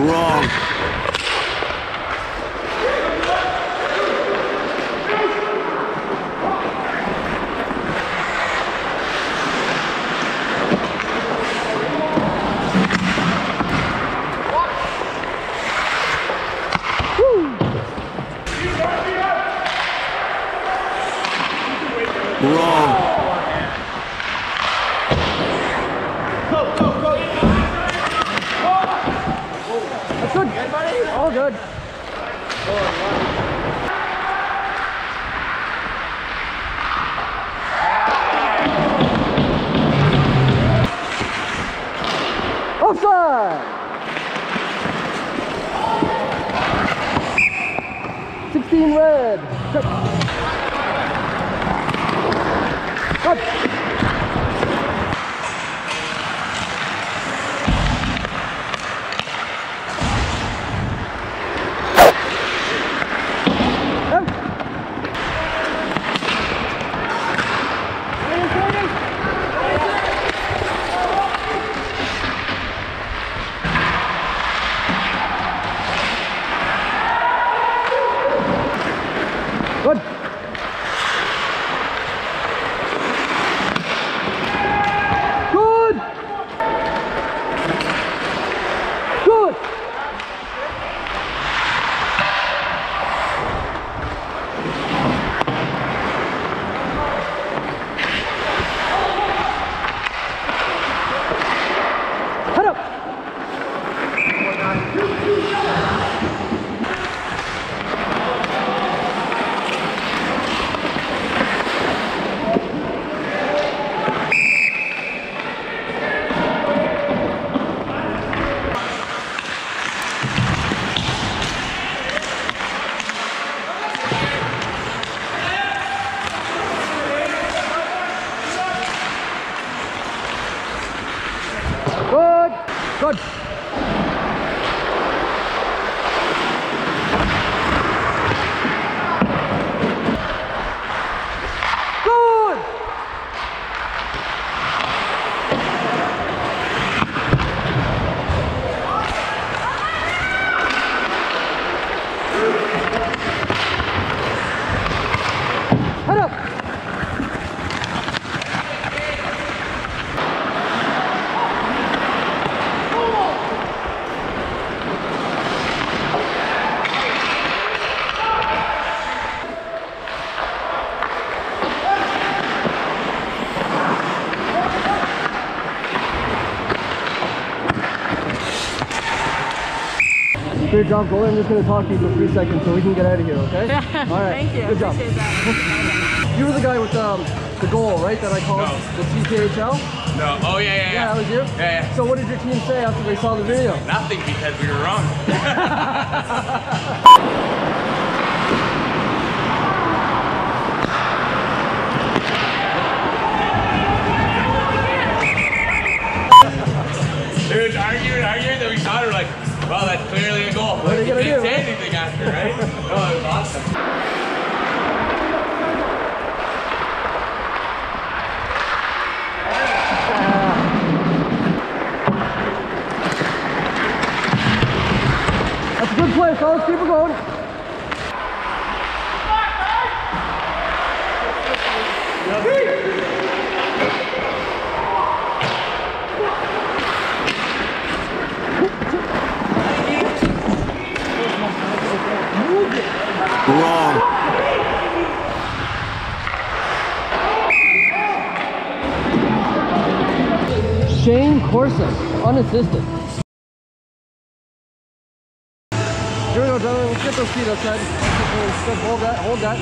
Wrong. All good. Offside. 16 red. Good. Up. Good. Good. Good. Good. Head up. Great job, goalie. I'm just going to talk to you for three seconds so we can get out of here, okay? All right. Thank you. Good job. That. You were the guy with um, the goal, right? That I called the CKHL? No. Oh yeah, yeah, Yeah, yeah. that was you? Yeah, yeah. So what did your team say after they saw the video? Nothing because we were wrong. Wrong. Shane Corson, unassisted. Here we go, gentlemen. Let's get those feet outside. Hold that, hold that.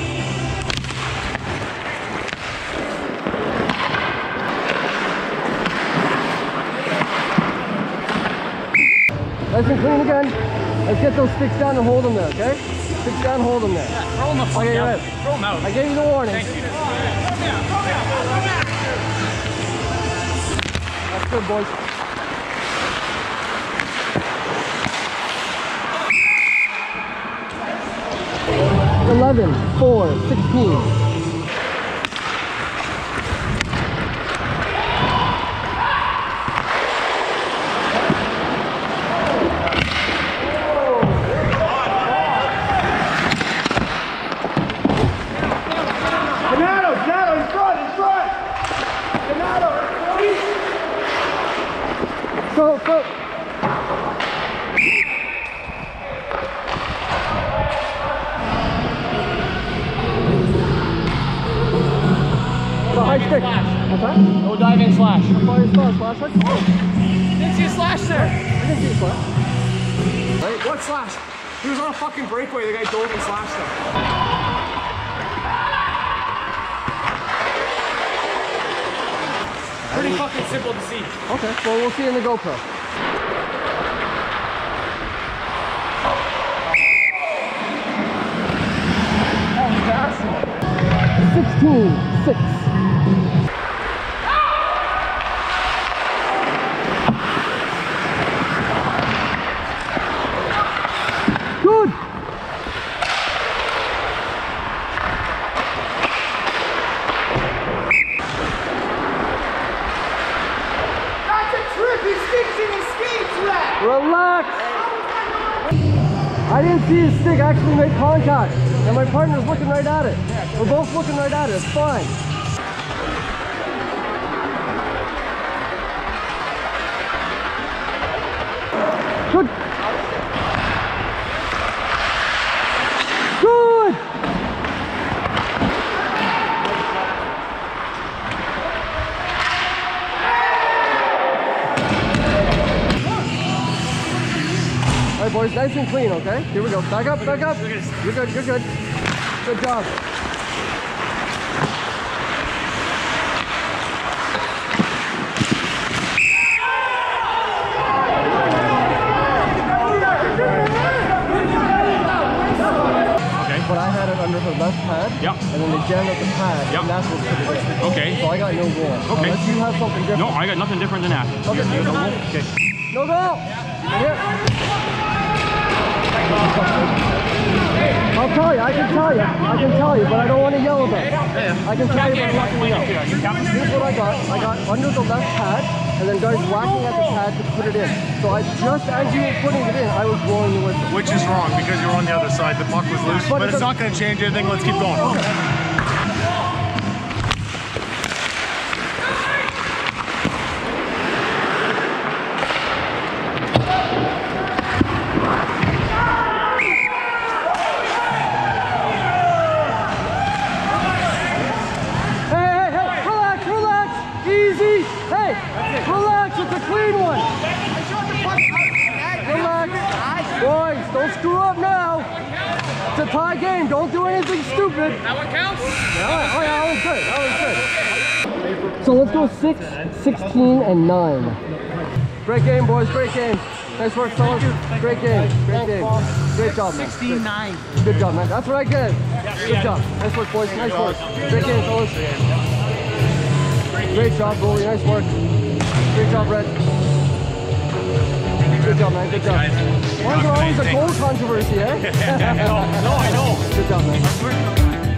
Nice and clean again. Let's get those sticks down and hold them there, okay? Sticks down, hold them there. Throw them the fuck Okay, out. right. Throw them out. I gave you the warning. Thank you. That's good, boys. Eleven, four, sixteen. slash. How far is slash? Slash right? Oh! Didn't see a slash there! I didn't see a slash. Right? What slash? He was on a fucking breakaway. The guy dove and slashed him. Pretty fucking simple to see. Okay, well we'll see you in the GoPro. Oh, that 6. Make contact, and my partner's looking right at it. We're both looking right at it. It's fine. Good. Boys, nice and clean, okay? Here we go. Back up, back up. You're good, you're good. Good job. Okay. But I had it under her left pad. Yep. And then they jammed up the pad. Yep. And that's what put it. Okay. So I got no goal. Okay. Unless you have something different. No, I got nothing different than that. Okay. Okay. No goal. Right here. I'll tell you, I can tell you, I can tell you, but I don't want to yell about it. I can tell you, but I'm not going to yell. Here's what I got. I got under the left pad, and then guys whacking at the pad to put it in. So I just as you were putting it in, I was blowing the whistle. Which is wrong because you're on the other side. The puck was loose, But but, it's it's not going to change anything. Let's keep going. Hey, game. Don't do anything stupid. That one counts? Yeah, oh yeah, that was good. That was good. So let's go 6, 16, and 9. Great game, boys. Great game. Nice work, fellas. Great game. Great game. Great job, man. 16, 9. Good job, man. That's what I get. Good job. Nice work, boys. Nice work. Great game, fellas. Great job, Bully. Nice work. Great job, Red. Good job, man. Good job. Why is there always a goal controversy, eh? No, no, I know. Good job, man.